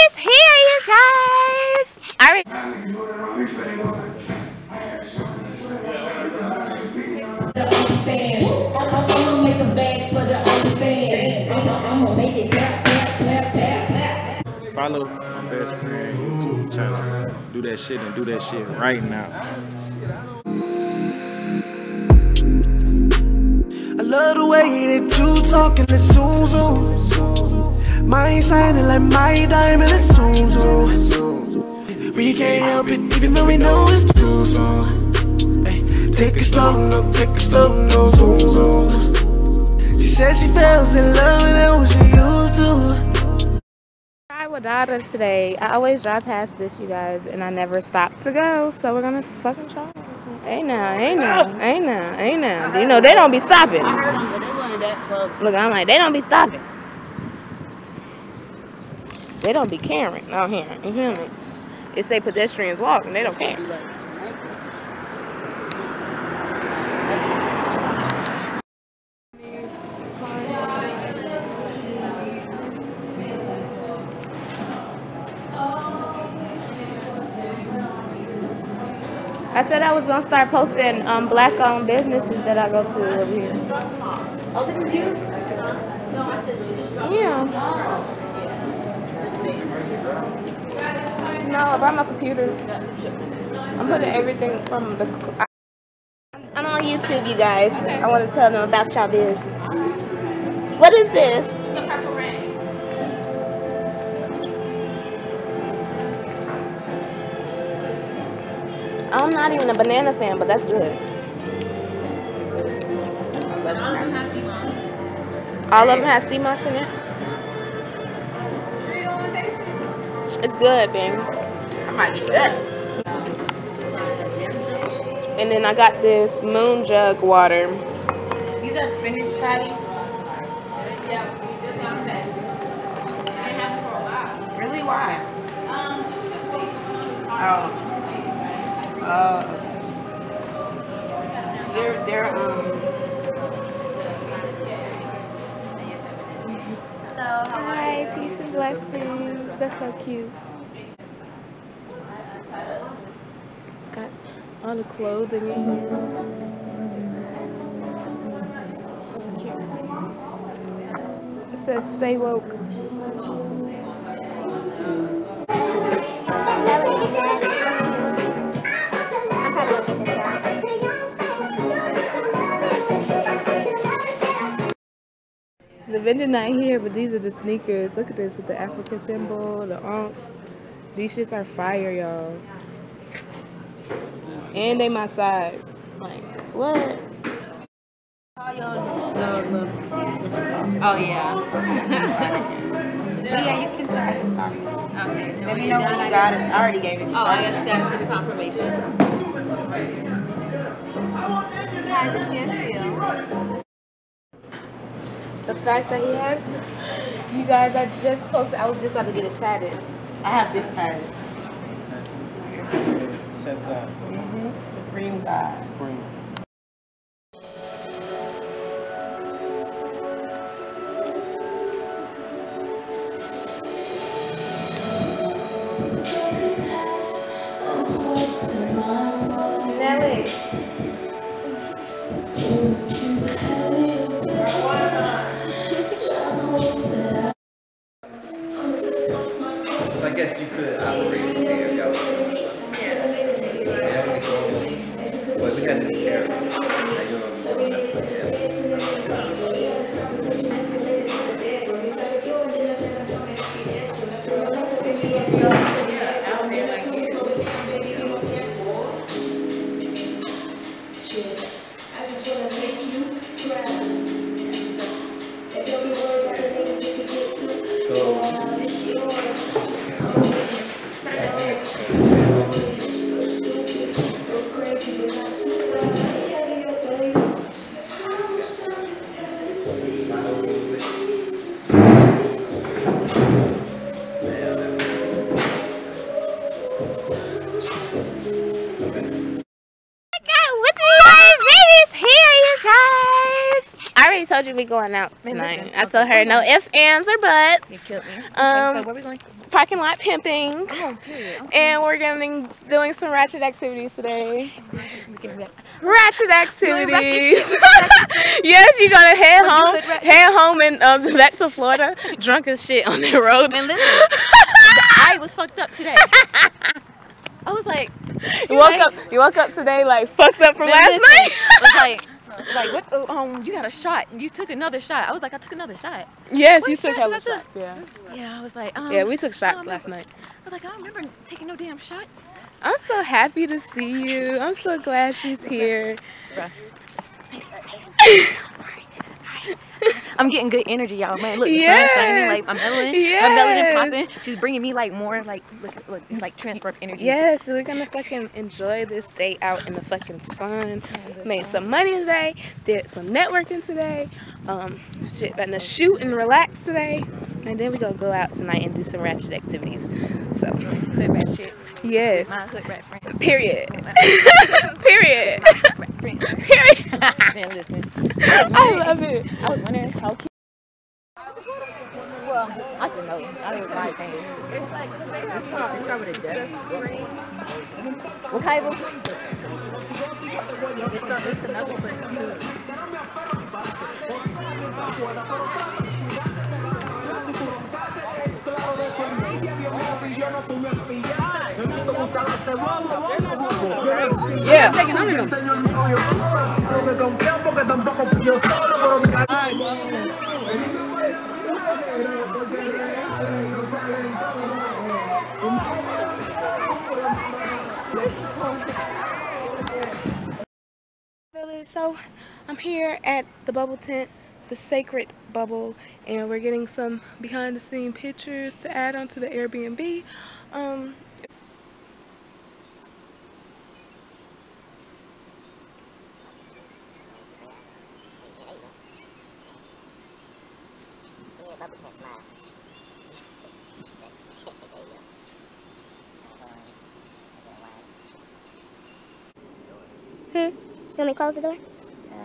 baby's here, you guys. I already. Follow my best friend YouTube channel. Do that shit and do that shit right now. I love the way that you talking to zoom zoom. Mind shining like my diamond is zoom zoom. We can't help it even though we know it's too soon. Ay, take it slow, no, take it slow, no zoom zoom. She said she feels in love and that what she used to. Drive Dada today. I always drive past this, you guys, and I never stop to go. So we're gonna fucking try. Hey now, hey now, hey now, hey now. You know they don't be stopping. Look, I'm like they don't be stopping. They don't be caring out here. You feel me? It say pedestrians walk, and they don't care. I said I was gonna start posting um, black-owned businesses that I go to over here. Oh, this is you? Yeah. No, I brought my computer. I'm putting everything from the. I'm on YouTube, you guys. I want to tell them about y'all business. What is this? The purple rain. I'm not even a banana fan, but that's good. All of them have sea moss. All of them have sea moss in it? It's good, baby. I might get that. And then I got this moon jug water. These are spinach patties. Yeah, we just got them back. I didn't have them for a while. Really? Why? Um, just because we went Oh. Uh, they're they're um. Hi, peace and blessings. That's so cute. The clothing in here. It says stay woke. The vendor not here, but these are the sneakers. Look at this with the African symbol, the ump. These shits are fire, y'all. And they my size. Like, what? No, no. Oh, yeah. yeah, you can start. Sorry. Okay. Let me know when you got it. I already gave it. to oh, you. Oh, I just got to for the confirmation. Yeah, I just can't feel. The fact that he has, you guys, I just posted, I was just about to get it tatted. I have this time. Set that. Mm-hmm. Supreme God. Supreme. Nelly. I guess you could operate we had to be careful. Now, you know, we going out tonight. I told her no ifs, ands, or You buts. killed me. Um, okay, so where we going? Parking lot pimping. Oh. Okay. And we're going to doing some ratchet activities today. We can rap. Ratchet activities. yes, you're gonna head We're home, head home and um, back to Florida, drunk as shit on the road. Man, listen. eye was fucked up today. I was like, you woke up, you woke up today like fucked up from last listen. night. I was like, like what? oh, Um, you got a shot. You took another shot. I was like, I took another shot. yes, What you took shot hella I shots. Yeah, Yeah, I was like, um, yeah, we took shots last night. I was like, I don't remember taking no damn shot. I'm so happy to see you. I'm so glad she's here. I'm getting good energy, y'all. Man, look, the Yes. sun's shining. Like I'm melanin. I'm melanin popping. She's bringing me like more like look, look, it's like transfer of energy. Yes, we're gonna fucking enjoy this day out in the fucking sun. Made some money today. Did some networking today. Um, shit, gonna shoot and relax today. And then we gonna go out tonight and do some ratchet activities. So, Hood rat shit. yes. My hood rat friend. Period. Period. Period. I love it. I was wondering how cute. Well, I should know. I don't know my thing. It's like it's with a W. What kind of? It's a- it's another one. Yeah. Taking under them. Village. So I'm here at the bubble tent, the sacred bubble, and we're getting some behind the scene pictures to add onto the Airbnb. Um, Hmm? You want me to close the door? Uh,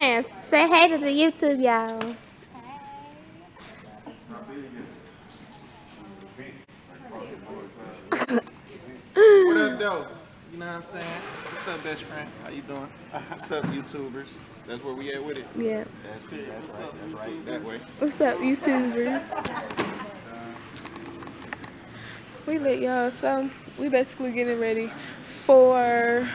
and say hey to the YouTube, y'all. What up, though? You know what I'm saying? What's up, best friend? How you doing? What's up, YouTubers? That's where we at with it. Yeah. That's, that's right. That's right. That way. What's up, YouTubers? We lit, y'all. So we basically getting ready for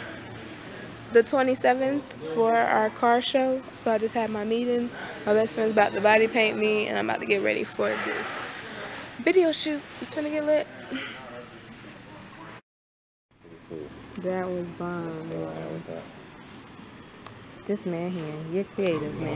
the 27th for our car show. So I just had my meeting. My best friend's about to body paint me, and I'm about to get ready for this video shoot. It's gonna get lit. That was bomb. This man here, you're creative, man.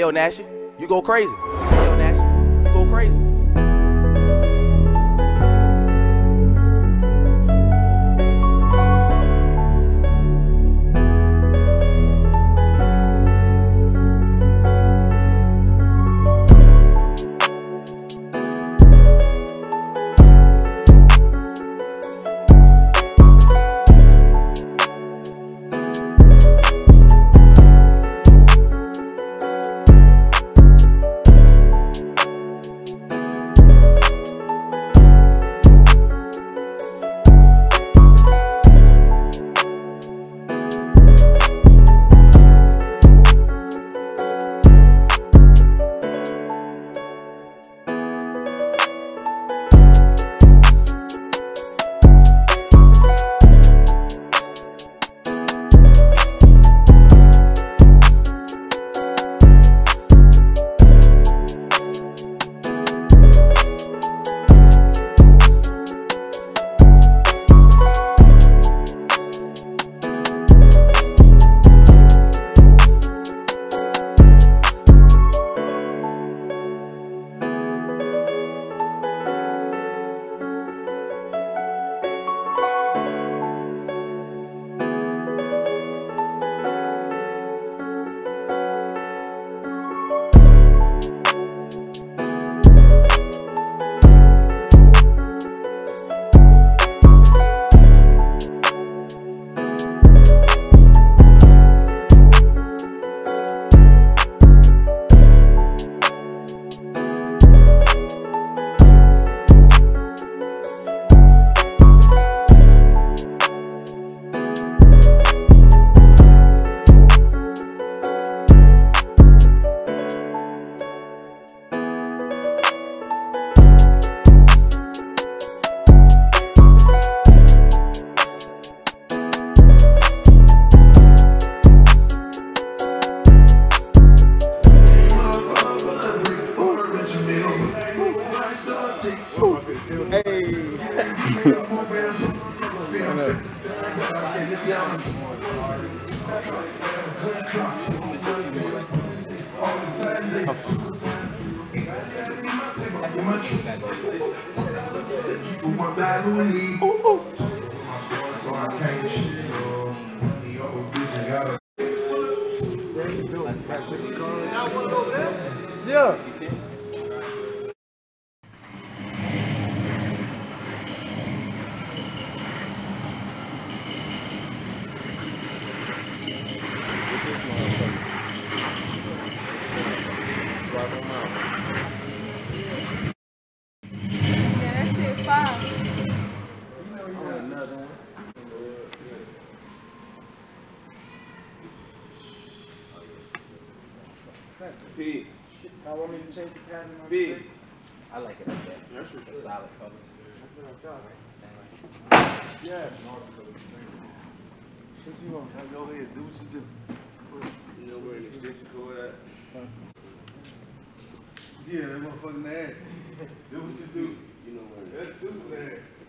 yo, Nashy, you go crazy. Hey, I want me to change the pattern. B. I like it like that. It's a solid color. Yeah. What you want? Now Go ahead, do what you do. You know where the extension cord at? Yeah, that motherfucking nasty. Do what you do. You know where That's super nasty.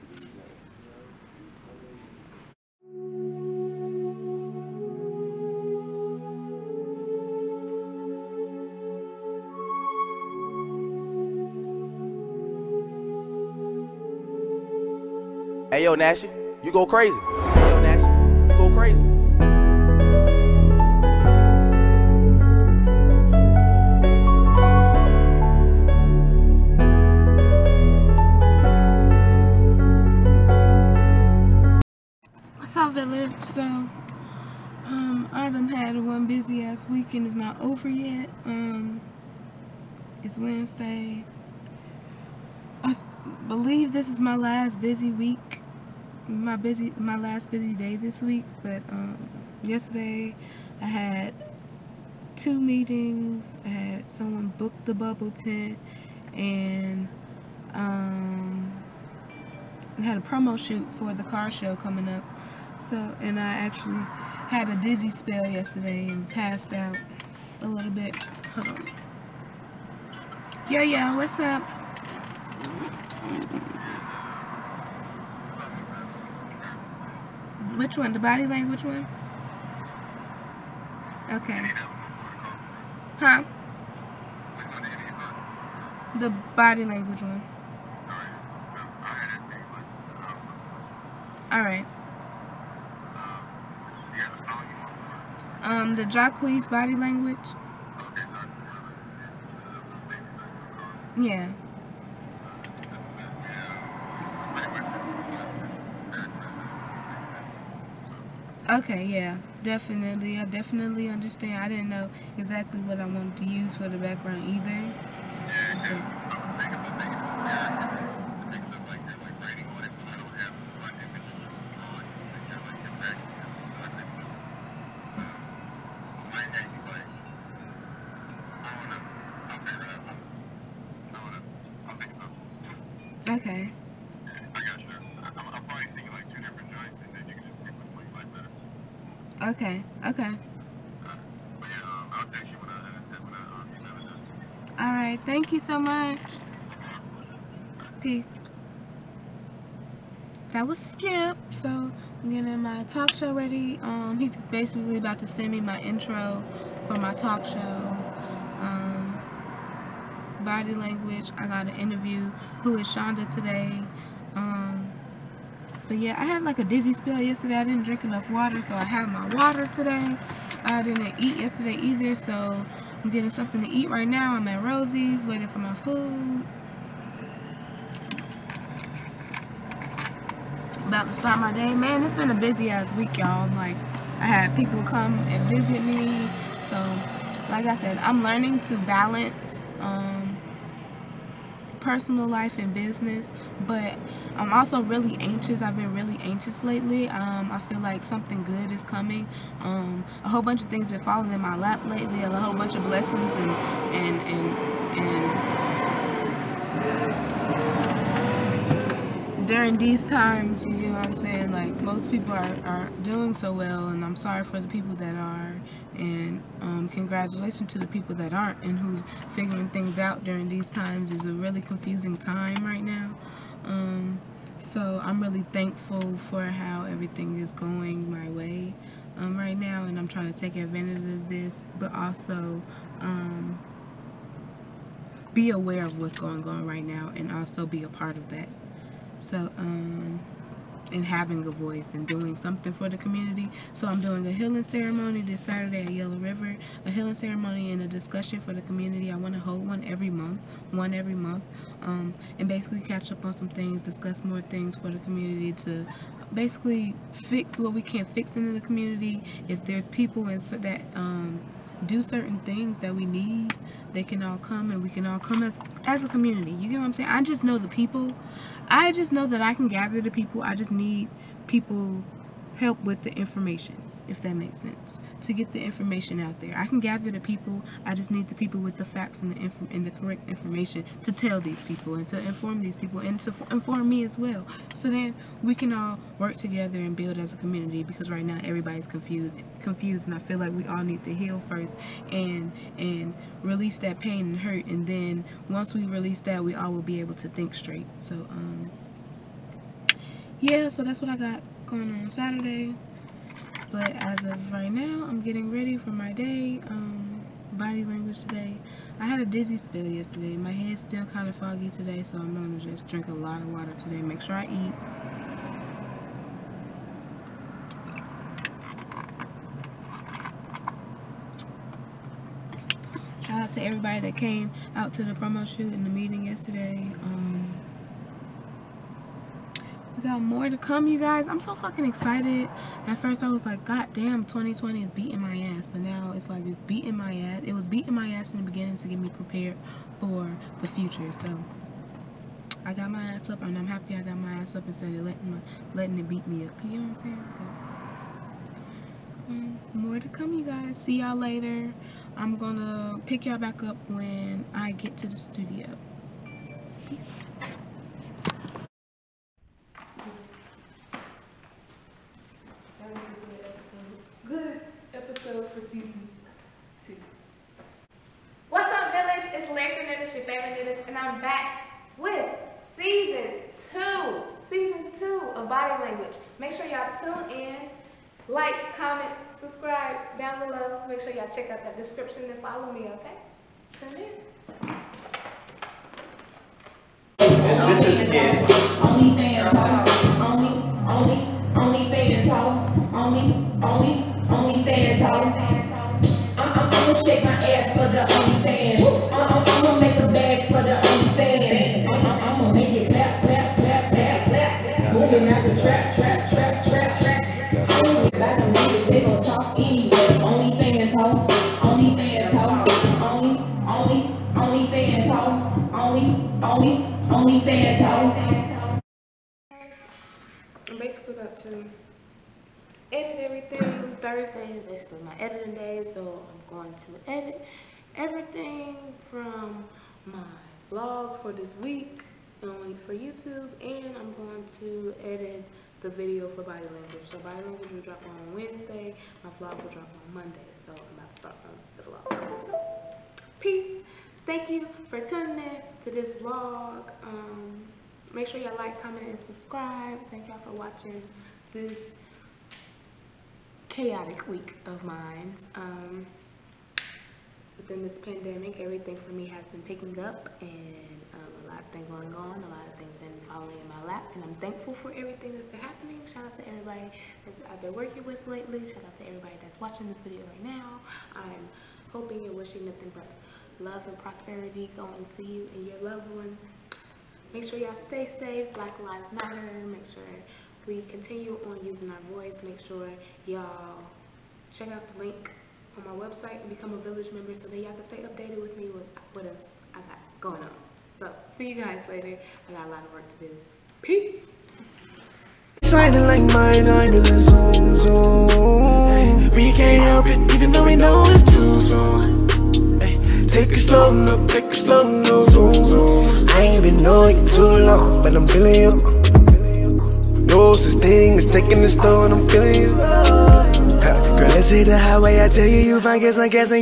Hey yo, Nashy, you go crazy. Hey yo, Nashy, you go crazy. What's up, village? So, um, I done had one busy ass weekend. It's not over yet. Um, it's Wednesday. I believe this is my last busy week. My busy, my last busy day this week. But um, yesterday I had two meetings. I had someone book the bubble tent, and um, I had a promo shoot for the car show coming up. So, and I actually had a dizzy spell yesterday and passed out a little bit. Hold on. Yeah, yeah, what's up? Which one? The body language one? Okay. Huh? The body language one. Alright. Um, the Jacquees body language. Yeah. Okay, yeah, definitely. I definitely understand. I didn't know exactly what I wanted to use for the background either. Okay. Okay, okay. Alright, thank you so much. Peace. That was Skip. So I'm getting my talk show ready. Um, he's basically about to send me my intro for my talk show. Um, body language. I got an interview. Who is Shonda today? Um, but yeah, I had like a dizzy spell yesterday. I didn't drink enough water, so I have my water today. I didn't eat yesterday either, so I'm getting something to eat right now. I'm at Rosie's waiting for my food. About to start my day. Man, it's been a busy ass week, y'all. Like, I had people come and visit me. So, like I said, I'm learning to balance um, personal life and business, but I'm also really anxious. I've been really anxious lately. Um, I feel like something good is coming. Um, a whole bunch of things been falling in my lap lately. A whole bunch of blessings and and and and during these times, you know what I'm saying? Like most people are, are doing so well, and I'm sorry for the people that are. And um, congratulations to the people that aren't and who's figuring things out during these times. is a really confusing time right now. Um, so I'm really thankful for how everything is going my way um, right now, and I'm trying to take advantage of this, but also um, be aware of what's going on right now and also be a part of that. So, um, and having a voice and doing something for the community. So I'm doing a healing ceremony this Saturday at Yellow River, a healing ceremony and a discussion for the community. I want to hold one every month, one every month, um, and basically catch up on some things, discuss more things for the community to basically fix what we can't fix in the community. If there's people and so that um, do certain things that we need, they can all come and we can all come as as a community. You get what I'm saying? I just know the people. I just know that I can gather the people. I just need people help with the information, if that makes sense. To get the information out there. I can gather the people. I just need the people with the facts and the inf- and the correct information to tell these people and to inform these people and to f- inform me as well. So then we can all work together and build as a community because right now everybody's confused confused and I feel like we all need to heal first and and release that pain and hurt and then once we release that we all will be able to think straight. So um yeah, so that's what I got going on Saturday. But as of right now, I'm getting ready for my day. Um, body language today. I had a dizzy spell yesterday. My head's still kind of foggy today, so I'm gonna just drink a lot of water today. Make sure I eat. Shout out to everybody that came out to the promo shoot and the meeting yesterday. Um, we got more to come, you guys. I'm so fucking excited. At first, I was like, God damn, 2020 is beating my ass. But now it's like it's beating my ass. It was beating my ass in the beginning to get me prepared for the future. So I got my ass up, and I'm happy I got my ass up instead of letting my, letting it beat me up. You know what I'm saying? But, um, more to come, you guys. See y'all later. I'm gonna pick y'all back up when I get to the studio. Peace. Good episode for season two. What's up, village? It's Lathan and it's your favorite knitters, and I'm back with season two. Season two of Body Language. Make sure y'all tune in, like, comment, subscribe down below. Make sure y'all check out that description and follow me, okay? Tune in. This is it. Only fans. Only, only, only fans. Only, only, only fans talk. I'm, I'm, I'ma shake my ass for this week only for YouTube, and I'm going to edit the video for body language. So body language will drop on Wednesday. My vlog will drop on Monday. So I'm about to start on the vlog. So peace. Thank you for tuning in to this vlog. Um, make sure y'all like, comment, and subscribe. Thank y'all for watching this chaotic week of mine. Um, within this pandemic, everything for me has been picking up and um, a lot of things going on. A lot of things been falling in my lap and I'm thankful for everything that's been happening. Shout out to everybody that I've been working with lately. Shout out to everybody that's watching this video right now. I'm hoping and wishing nothing but love and prosperity going to you and your loved ones. Make sure y'all stay safe. Black Lives Matter. Make sure we continue on using our voice. Make sure y'all check out the link on my website and become a village member so that y'all can stay updated with me with what else I got going on. So, see you guys later. I got a lot of work to do. Peace. Like my diamond in zoom zoom. We can't help it, even though we know it's too soon. Ay, Take it slow, no, take it slow, no. I ain't been knowing you too long, but I'm feeling you. No such thing as taking the I'm feeling you. Girl, let's hit the highway. I tell you, you find guess I'm guessing.